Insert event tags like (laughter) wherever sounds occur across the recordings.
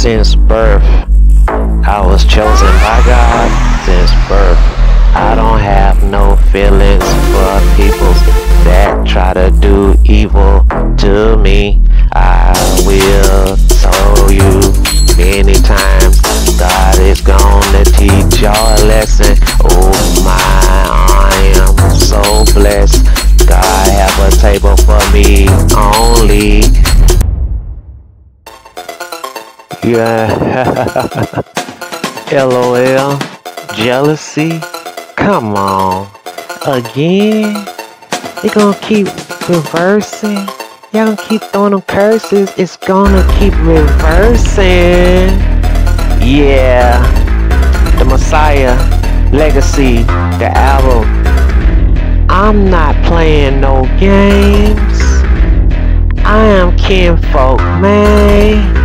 since birth. I was chosen by God since birth. I don't have no feelings for people that try to do evil to me. Yeah. (laughs) LOL. Jealousy. Come on. Again? They gonna keep reversing. Y'all gonna keep throwing them curses. It's gonna keep reversing. Yeah. The Messiah. Legacy. The album. I'm not playing no games. I am kinfolk, man.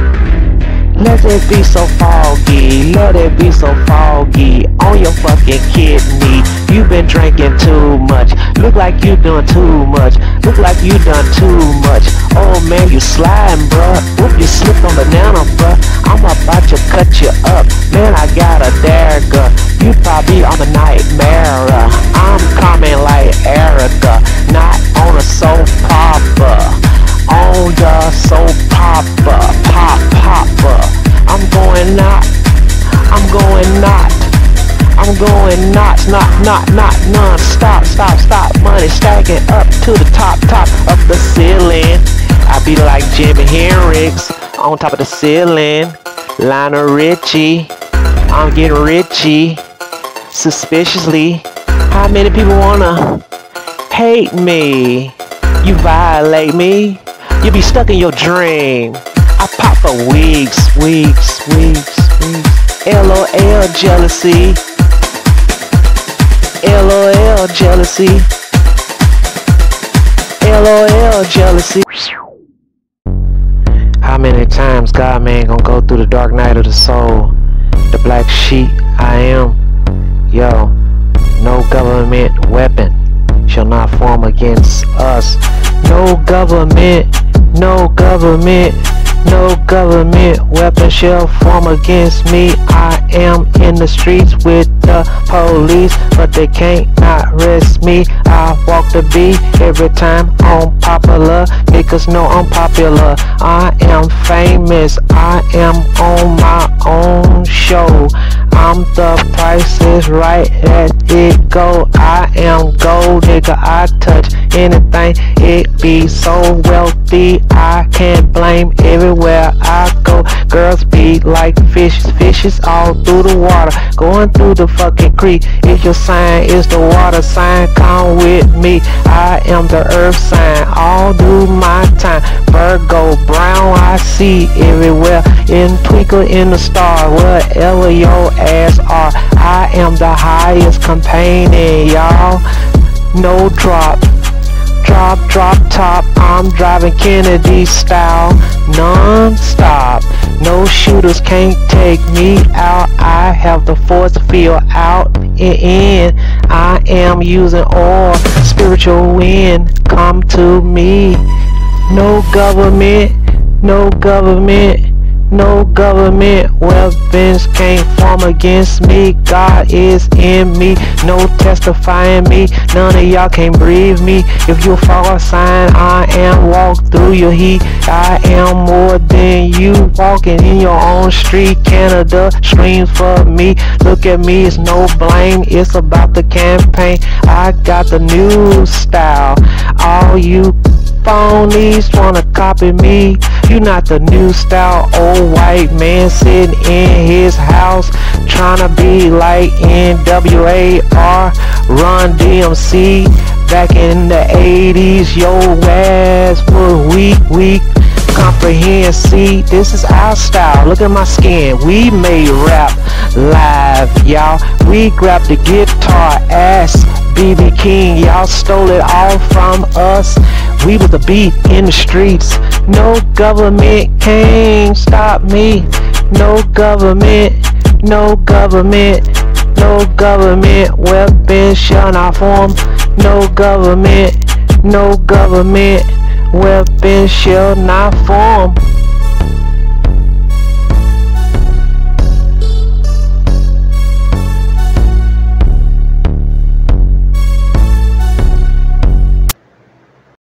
Let it be so foggy, let it be so foggy on your fucking kidney. You been drinking too much, look like you done too much, look like you done too much. Oh man, you sliding, bruh. Whoop, you slipped on the banana, bruh. I'm about to cut you up, man. I got a dagger. You probably on the nightmare. Uh. I'm coming like Erica, not on a soap not, not, not, not, non stop, stop. Money stacking up to the top, top of the ceiling. I be like Jimi Hendrix on top of the ceiling. Lionel Richie, I'm getting richy suspiciously. How many people wanna hate me? You violate me, you be stuck in your dream. I pop for weeks, weeks, weeks, weeks. LOL jealousy. LOL jealousy. LOL jealousy. How many times God man gonna go through the dark night of the soul? The black sheep I am. Yo, no government weapon shall not form against us. No government, no government, no government weapon shall form against me. I am in the streets with the police, they can't not me. I walk the beat every time I'm popular. Niggas know I'm popular. I am famous. I am on my own show. I'm the price is right at it go. I am gold, nigga. I touch anything. It be so wealthy. I can't blame everywhere I go. Girls be like fishes, fishes all through the water, going through the fucking creek. If your sign is the water sign, come with me. I am the earth sign. All do my time. Virgo brown, I see everywhere. In twinkle in the star, whatever your ass are. I am the highest companion, y'all. No drop. Drop, drop top, I'm driving Kennedy style, non-stop. No shooters can't take me out. I have the force field out and in. I am using all spiritual wind. Come to me. No government, no government. No government weapons can't form against me. God is in me. No testifying me. None of y'all can breathe me. If you follow a sign, I am walk through your heat. I am more than you walking in your own street. Canada screams for me. Look at me, it's no blame. It's about the campaign. I got the new style. All you phonies wanna copy me. You not the new style old white man sitting in his house trying to be like NWA or Run DMC. Back in the 80s, your ass was weak, weak. Comprehend, see, this is our style. Look at my skin. We made rap live, y'all. We grabbed the guitar ass. BB King, y'all stole it all from us. We was the beat in the streets. No government can stop me. No government, no government, no government weapon shall not form. No government, no government weapon shall not form.